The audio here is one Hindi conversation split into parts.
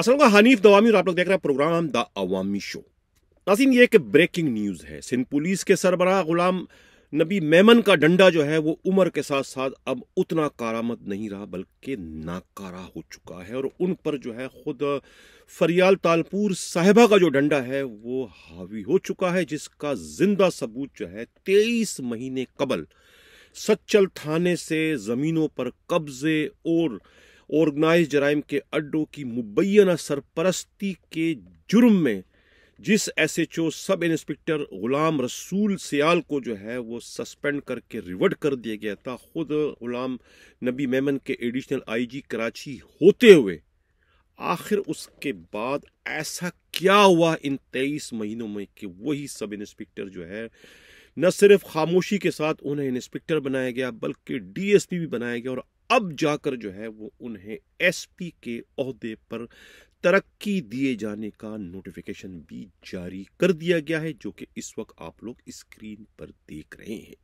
असल हनीफ दवामी और आप लोग देख रहे हैं प्रोग्राम द अवामी शो। नासिन ये एक ब्रेकिंग न्यूज़ है। सिंध पुलिस के सरबराह गुलाम नबी मेमन का डंडा जो है, वो उम्र के साथ साथ अब उतना कारामद नहीं रहा, बल्कि नाकारा हो चुका है और उन पर जो है खुद फरियाल तालपुर साहिबा का जो डंडा है, वो हावी हो चुका है, जिसका ज़िंदा सबूत जो है, तेईस महीने कबल सच्चल थाने से जमीनों पर कब्जे और ऑर्गेनाइज जराइम के अड्डों की मुबैना सरपरस्ती के जुर्म में, जिस SHO sub inspector Ghulam Rasool सियाल को जो है वो सस्पेंड करके रिवर्ट कर दिया गया था, खुद गुलाम नबी मेमन के एडिशनल आईजी कराची होते हुए। आखिर उसके बाद ऐसा क्या हुआ इन तेईस महीनों में कि वही सब इंस्पेक्टर जो है, न सिर्फ़ खामोशी के साथ उन्हें इंस्पेक्टर बनाया गया, बल्कि डीएसपी भी बनाया गया और अब जाकर जो है वो उन्हें एसपी के अहदे पर तरक्की दिए जाने का नोटिफिकेशन भी जारी कर दिया गया है, जो कि इस वक्त आप लोग स्क्रीन पर देख रहे हैं।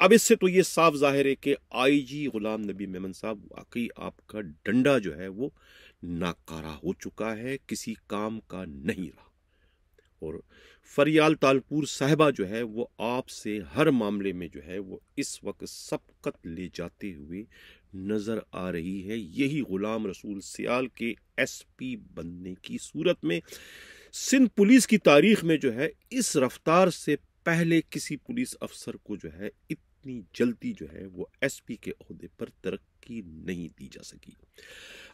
अब इससे तो ये साफ़ ज़ाहिर है कि आईजी गुलाम नबी मेमन साहब, वाकई आपका डंडा जो है वो नाकारा हो चुका है, किसी काम का नहीं रहा। और फरियाल तालपुर साहिबा जो है, वो आपसे हर मामले में जो है, वो इस वक्त सबकत ले जाते हुए नज़र आ रही है। यही गुलाम रसूल सियाल के एसपी बनने की सूरत में। सिंध पुलिस की तारीख में जो है, इस रफ्तार से पहले किसी पुलिस अफसर को जो है इतनी जल्दी जो है वो एसपी के अहदे पर तरक्की नहीं दी जा सकी।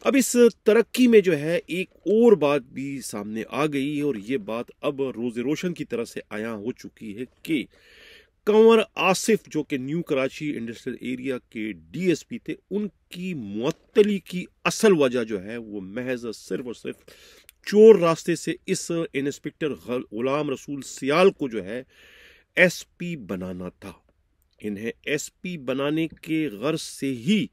अब इस तरक्की में जो है एक और बात भी सामने आ गई है और ये बात अब रोज़ रोशन की तरह से आया हो चुकी है कि कंवर आसिफ जो कि न्यू कराची इंडस्ट्रियल एरिया के डीएसपी थे, उनकी मुअत्तली की असल वजह जो है वो महज सिर्फ़ और सिर्फ़ चोर रास्ते से इस इंस्पेक्टर गुलाम रसूल सियाल को जो है एसपी बनाना था। इन्हें एसपी बनाने के गर्ज से ही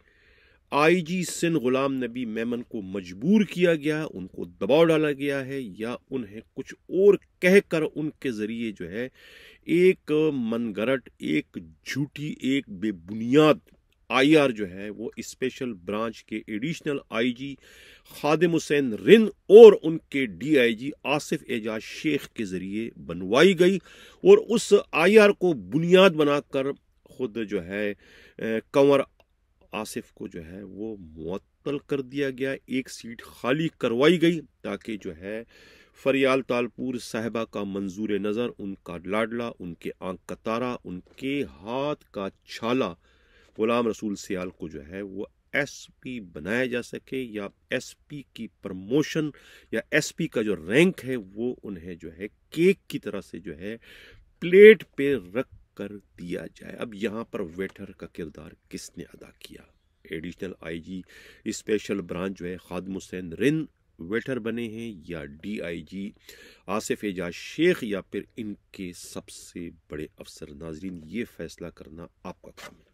आईजी सिंध गुलाम नबी मेमन को मजबूर किया गया, उनको दबाव डाला गया है या उन्हें कुछ और कहकर उनके ज़रिए जो है एक मनगरट, एक झूठी, एक बेबुनियाद आईआर जो है वो स्पेशल ब्रांच के एडिशनल आईजी खादिम हुसैन रिन और उनके डीआईजी आसिफ एजाज शेख के ज़रिए बनवाई गई और उस आईआर को बुनियाद बनाकर खुद जो है कंवर आसिफ को जो है वो मुअत्तल कर दिया गया। एक सीट खाली करवाई गई ताकि जो है फरियाल तालपुर साहिबा का मंजूर नज़र, उनका लाडला, उनके आँख का तारा, उनके हाथ का छाला गुलाम रसूल सियाल को जो है वो एसपी बनाया जा सके या एसपी की प्रमोशन या एसपी का जो रैंक है वो उन्हें जो है केक की तरह से जो है प्लेट पे रख कर दिया जाए। अब यहाँ पर वेटर का किरदार किसने अदा किया? एडिशनल आईजी स्पेशल ब्रांच जो है, खादम हुसैन रिन वेटर बने हैं या डीआईजी आसिफ एजाज शेख या फिर इनके सबसे बड़े अफसर? नाजरीन, ये फैसला करना आपका काम है।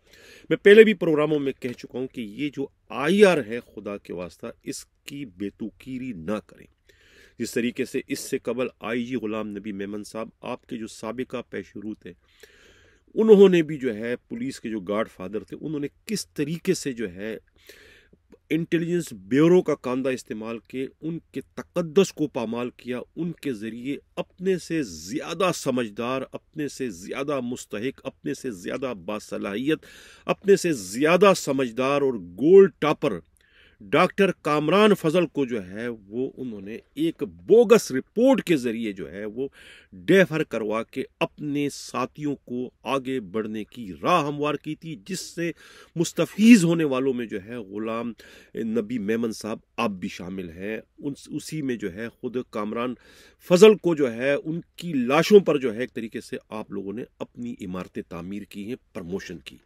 मैं पहले भी प्रोग्रामों में कह चुका हूँ कि ये जो आईआर है खुदा के वास्ता, इसकी बेतुकीरी ना करें। जिस तरीके से इससे कबल आईजी गुलाम नबी मेमन साहब, आपके जो सबका पेशरूत है उन्होंने भी जो है, पुलिस के जो गार्ड फादर थे, उन्होंने किस तरीके से जो है, इंटेलिजेंस ब्यूरो का कांदा इस्तेमाल के उनके तकदस को पामाल किया, उनके ज़रिए अपने से ज़्यादा समझदार, अपने से ज़्यादा मुस्तक अपने से ज़्यादा बासलाहियत, अपने से ज़्यादा समझदार और gold topper doctor Kamran Fazal को जो है, वो उन्होंने एक बोगस रिपोर्ट के ज़रिए जो है, वो डेफर करवा के अपने साथियों को आगे बढ़ने की राह हमवार की थी, जिससे मुस्तफ़ीज़ होने वालों में जो है, ग़ुलाम नबी मेमन साहब आप भी शामिल हैं। उन उसी में जो है, ख़ुद कामरान फजल को जो है, उनकी लाशों पर जो है, एक तरीके से आप लोगों ने अपनी इमारतें तामीर की हैं, प्रमोशन की।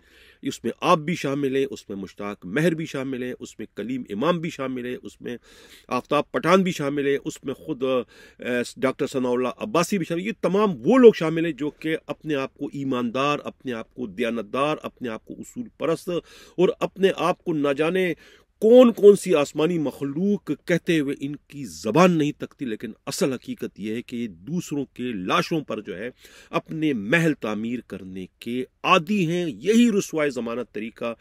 उसमें आप भी शामिल हैं, उसमें मुश्ताक महर भी शामिल हैं, उसमें कलीम इमाम भी शामिल है, उसमें आफ्ताब पठान भी शामिल है, उसमें ख़ुद डॉक्टर सनाउल्ला अब्बासी भी शामिल ये तमाम वो लोग शामिल हैं जो कि अपने आप को ईमानदार, अपने आप को दयानतदार, अपने आप को उसूल परस्त और अपने आप को ना जाने कौन कौन सी आसमानी मखलूक कहते हुए इनकी जबान नहीं तकती, लेकिन असल हकीकत यह है कि ये दूसरों के लाशों पर जो है अपने महल तामीर करने के आदि हैं। यही रसवाए ज़मानत तरीका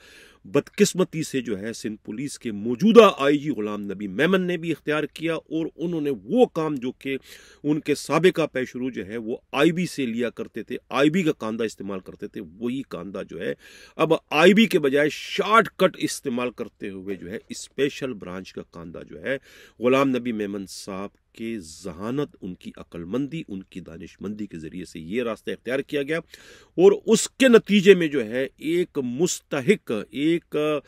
बदकिस्मती से जो है सिंध पुलिस के मौजूदा आईजी गुलाम नबी मेमन ने भी इख्तियार किया और उन्होंने वो काम जो कि उनके सबका पैशरू जो है वो आईबी से लिया करते थे आईबी का कांदा इस्तेमाल करते थे, वही कांदा जो है अब आईबी के बजाय शार्ट कट इस्तेमाल करते हुए जो है स्पेशल ब्रांच का कांदा जो है गुलाम नबी मेमन साहब के जहानत, उनकी अक्लमंदी, उनकी दानिशमंदी के ज़रिए से ये रास्ता इख्तियार किया गया और उसके नतीजे में जो है, एक मुस्तक एक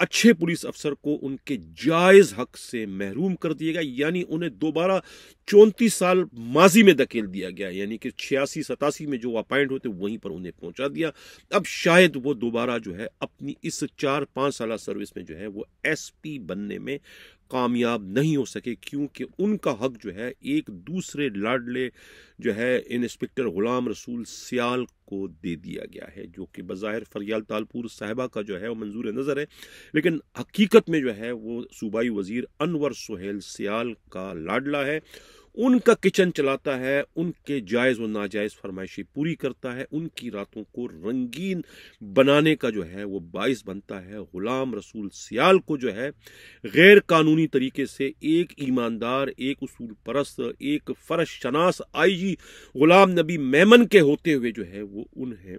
अच्छे पुलिस अफसर को उनके जायज़ हक से महरूम कर दिया गया, यानी उन्हें दोबारा चौंतीस साल माजी में धकेल दिया गया, यानी कि छियासी, सतासी में जो अपॉइंट होते वहीं पर उन्हें पहुँचा दिया। अब शायद वो दोबारा जो है, अपनी इस चार, पाँच साल सर्विस में जो है, वो एसपी बनने में कामयाब नहीं हो सके, क्योंकि उनका हक जो है, एक दूसरे लाडले जो है इंस्पेक्टर गुलाम रसूल सियाल को दे दिया गया है, जो कि बज़ाहिर फरियाल तालपुर साहबा का जो है, वो मंजूर नज़र है। लेकिन हकीकत में जो है, वो सूबाई वज़ीर अनवर सुहेल सियाल का लाडला है। उनका किचन चलाता है, उनके जायज़ व नाजायज़ फरमाइशी पूरी करता है, उनकी रातों को रंगीन बनाने का जो है वो बाइस बनता है। गुलाम रसूल सियाल को जो है गैर कानूनी तरीके से एक ईमानदार, एक उसूल परस्त, एक फरश शनास आईजी गुलाम नबी मेमन के होते हुए जो है वो उन्हें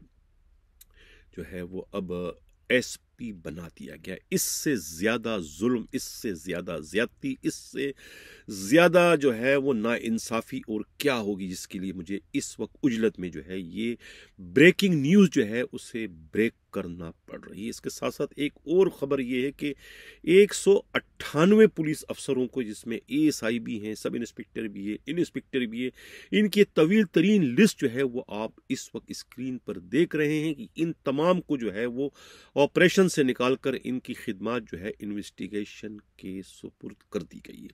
जो है वो अब एस पी बना दिया गया। इससे ज़्यादा जुल्म, इससे ज़्यादा ज्यादती, इससे ज़्यादा जो है वो ना इंसाफी और क्या होगी जिसके लिए मुझे इस वक्त उजलत में जो है ये ब्रेकिंग न्यूज़ जो है उसे ब्रेक करना पड़ रही है। इसके साथ साथ एक और खबर ये है कि एक सौ अट्ठानवे पुलिस अफसरों को, जिसमें ए एस आई भी हैं, सब इंस्पेक्टर भी है इन इंस्पेक्टर भी है, इनकी तवील तरीन लिस्ट जो है वो आप इस वक्त स्क्रीन पर देख रहे हैं कि इन तमाम को जो है वो ऑपरेशन से निकालकर इनकी खिदमत जो है इन्वेस्टिगेशन के सुपुर्द कर दी गई है।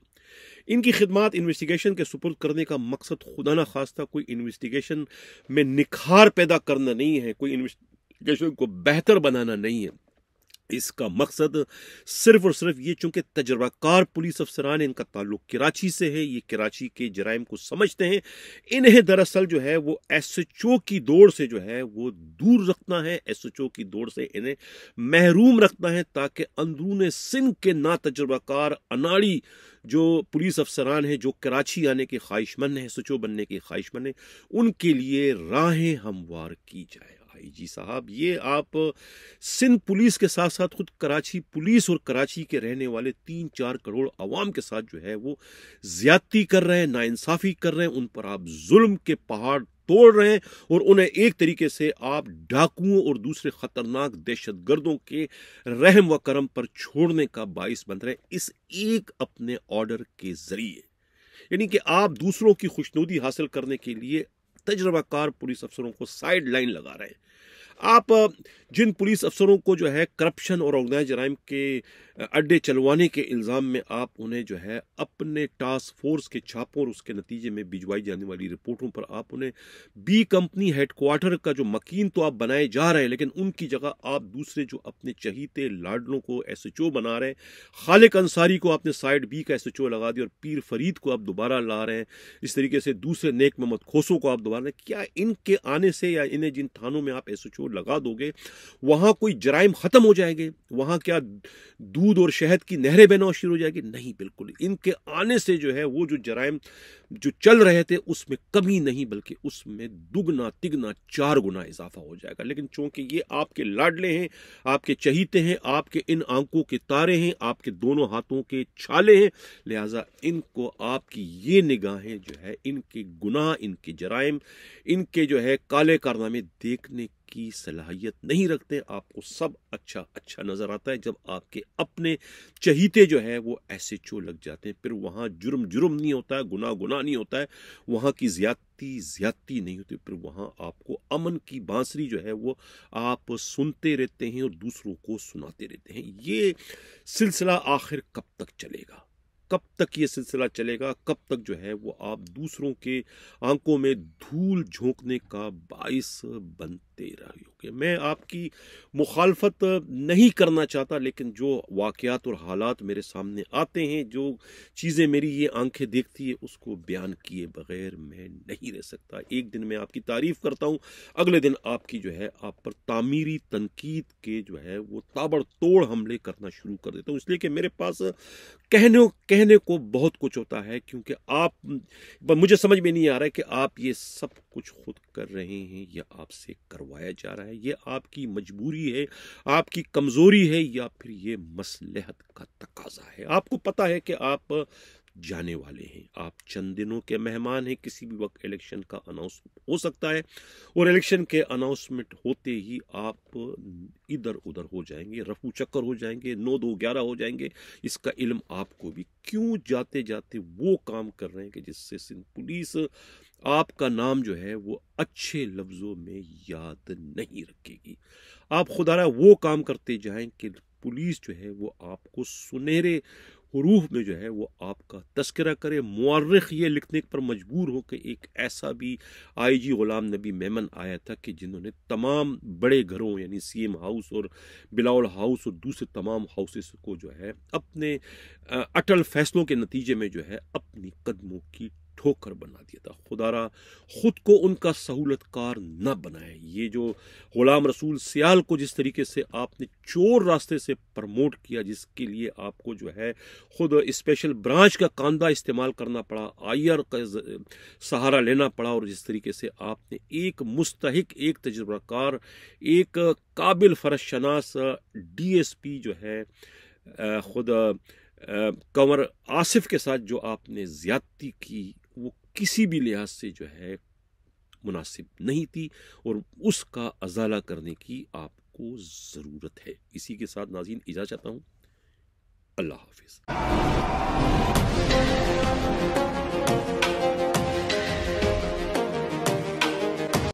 इनकी खिदमत इन्वेस्टिगेशन के सुपुर्द करने का मकसद खुदा न खास्ता कोई इन्वेस्टिगेशन में निखार पैदा करना नहीं है, कोई इन्वेस्टिगेशन को बेहतर बनाना नहीं है। इसका मकसद सिर्फ़ और सिर्फ़ ये, चूँकि तजर्बाकार पुलिस अफसरान इनका ताल्लुक कराची से है, ये कराची के जराइम को समझते हैं। इन्हें दरअसल जो है, वो एस एच ओ की दौड़ से जो है, वो दूर रखना है। एस एच ओ की दौड़ से इन्हें महरूम रखना है, ताकि अंदरून सिंध के ना तजर्बाकार अनाड़ी जो पुलिस अफसरान हैं, जो कराची आने के ख्वाहिशमंद हैं एस एच ओ बनने के ख्वाहिशमंद हैं, उनके लिए राहें हमवार की जाए। भाई जी साहब, ये आप सिंध पुलिस के साथ साथ खुद कराची पुलिस और कराची के रहने वाले तीन चार करोड़ अवाम के साथ जो है वो ज्यादती कर रहे हैं, नाइंसाफी कर रहे हैं, उन पर आप जुल्म के पहाड़ तोड़ रहे हैं और उन्हें एक तरीके से आप डाकुओं और दूसरे खतरनाक दहशत गर्दों के रहम व करम पर छोड़ने का बाइस बन रहे हैं, इस एक अपने ऑर्डर के ज़रिए। यानी कि आप दूसरों की खुशनुदी हासिल करने के लिए तजर्बाकार पुलिस अफसरों को साइड लाइन लगा रहे हैं। आप जिन पुलिस अफसरों को जो है करप्शन और ऑर्गेनाइज जराइम के अड्डे चलवाने के इल्ज़ाम में आप उन्हें जो है अपने टास्क फोर्स के छापों और उसके नतीजे में भिजवाई जाने वाली रिपोर्टों पर आप उन्हें बी कंपनी हेडक्वार्टर का जो मकीन तो आप बनाए जा रहे हैं, लेकिन उनकी जगह आप दूसरे जो अपने चहीते लाडलों को एस बना रहे हैं। खालिक अंसारी को आपने साइड बी का एस एच ओ लगा दिया और पीर फरीद को आप दोबारा ला रहे हैं। इस तरीके से दूसरे नेक मोहम्मद खोसों को आप दोबारा क्या इनके आने से या इन्हें जिन थानों में आप एस लगा दोगे, वहाँ कोई जराइम खत्म हो जाएँगे? वहाँ क्या दूध और शहद की नहरें बहना शुरू हो जाएगी? नहीं, बिल्कुल। इनके आने से जो है, वो जो जराइम जो चल रहे थे, उसमें कमी नहीं, बल्कि उसमें दुगना, तिगना, चार गुना इजाफा हो जाएगा। लेकिन चूँकि ये आपके लाडले हैं, आपके चहीते हैं, आपके इन आँखों के तारे हैं, आपके दोनों हाथों के छाले हैं, लिहाजा इनको आपकी ये निगाहें जो है, इनके गुनाह, इनके जराइम, इनके जो है काले कारनामे देखने की सलाहियत नहीं रखते, आपको सब अच्छा अच्छा नज़र आता है। जब आपके अपने चहीते जो है, वो ऐसे चो लग जाते हैं, फिर वहाँ जुर्म जुर्म नहीं होता है गुना गुना नहीं होता है, वहाँ की ज्यादती ज्यादती नहीं होती, फिर वहाँ आपको अमन की बांसुरी जो है, वो आप सुनते रहते हैं और दूसरों को सुनाते रहते हैं। ये सिलसिला आखिर कब तक चलेगा? कब तक ये सिलसिला चलेगा? कब तक जो है वो आप दूसरों के आँखों में धूल झोंकने का बाइस बनते रहोगे? मैं आपकी मुखालफत नहीं करना चाहता, लेकिन जो वाक़ात और हालात मेरे सामने आते हैं, जो चीज़ें मेरी ये आँखें देखती है, उसको बयान किए बगैर मैं नहीं रह सकता। एक दिन मैं आपकी तारीफ़ करता हूँ, अगले दिन आपकी जो है, आप पर तामीरी तनकीद के जो है, वो ताबड़तोड़ हमले करना शुरू कर देता हूँ। इसलिए कि मेरे पास कहने कहने को बहुत कुछ होता है क्योंकि आप मुझे समझ में नहीं आ रहा है कि आप ये सब कुछ खुद कर रहे हैं या आपसे करवाया जा रहा है। ये आपकी मजबूरी है, आपकी कमज़ोरी है या फिर ये मसलहत का तकाजा है। आपको पता है कि आप जाने वाले हैं। आप चंद दिनों के मेहमान हैं, किसी भी वक्त इलेक्शन का अनाउंस हो सकता है और इलेक्शन के अनाउंसमेंट होते ही आप इधर उधर हो जाएँगे, रफू चक्कर हो जाएँगे, नौ दो ग्यारह हो जाएँगे। इसका इल्म आपको भी क्यों जाते जाते वो काम कर रहे हैं कि जिससे सिंध पुलिस आपका नाम जो है वो अच्छे लफ्ज़ों में याद नहीं रखेगी। आप खुदारा वो काम करते जाएँ कि पुलिस जो है वो आपको सुनहरे हरूफ में जो है वो आपका तस्करा करे मुर्रख ये लिखने पर मजबूर हो कि एक ऐसा भी आई जी ग़ुलाम नबी मेमन आया था कि जिन्होंने तमाम बड़े घरों, यानी सी एम हाउस और बिलावल हाउस और दूसरे तमाम हाउसेस को जो है अपने अटल फैसलों के नतीजे में जो है अपनी कदमों की ठोकर बना दिया था। खुदारा, खुद को उनका सहूलतकार न बनाए। ये जो गुलाम रसूल सियाल को जिस तरीके से आपने चोर रास्ते से प्रमोट किया, जिसके लिए आपको जो है खुद स्पेशल ब्रांच का कांदा इस्तेमाल करना पड़ा आयर का सहारा लेना पड़ा, और जिस तरीके से आपने एक मुस्तक एक तजुर्बाकार, एक काबिल फरशनास डीएसपी जो है खुद कंवर आसिफ के साथ जो आपने ज्यादती की किसी भी लिहाज से जो है मुनासिब नहीं थी और उसका अजाला करने की आपको ज़रूरत है। इसी के साथ नाजीन इजाज़त चाहता हूँ। अल्लाह हाफिज़।